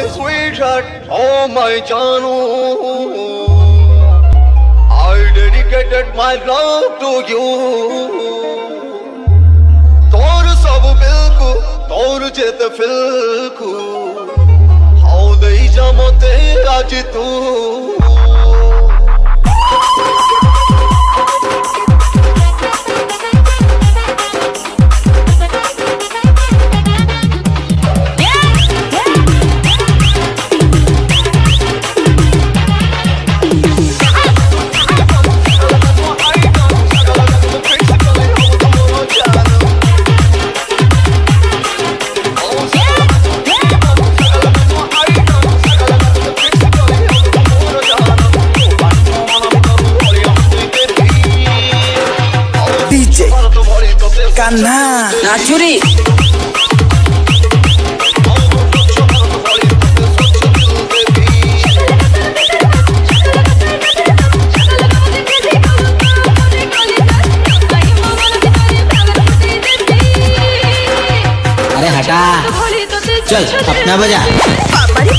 my sweetheart, oh my Janu. I dedicated my love to you. Tor sab bilku, tor jet filku. How the ijamo te aaj tu Kanha नाचुरी अरे हटा। चल अपना बजा।